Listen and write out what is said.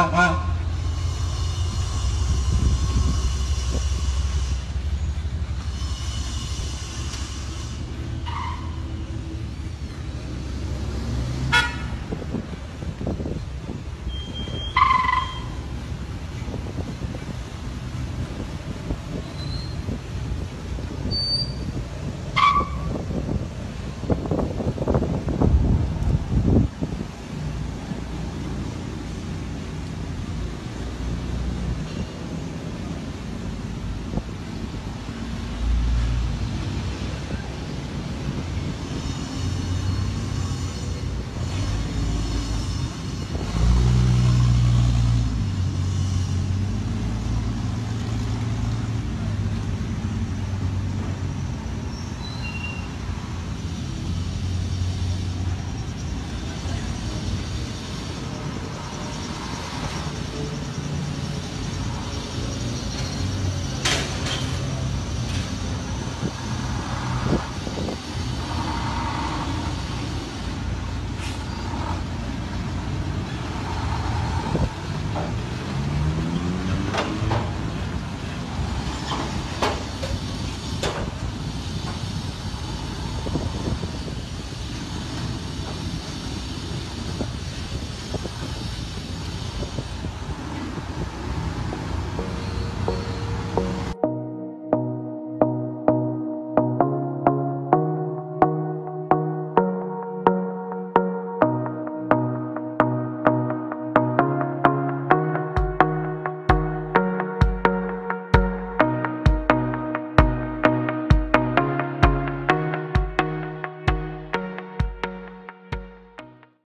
啊啊！